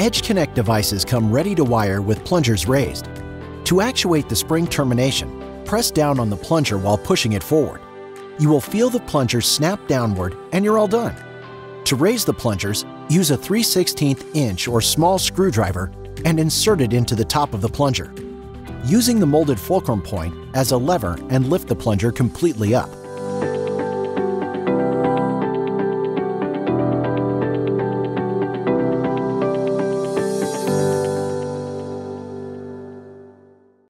EdgeConnect devices come ready to wire with plungers raised. To actuate the spring termination, press down on the plunger while pushing it forward. You will feel the plunger snap downward and you're all done. To raise the plungers, use a 3 16 inch or small screwdriver and insert it into the top of the plunger. Using the molded fulcrum point as a lever and lift the plunger completely up.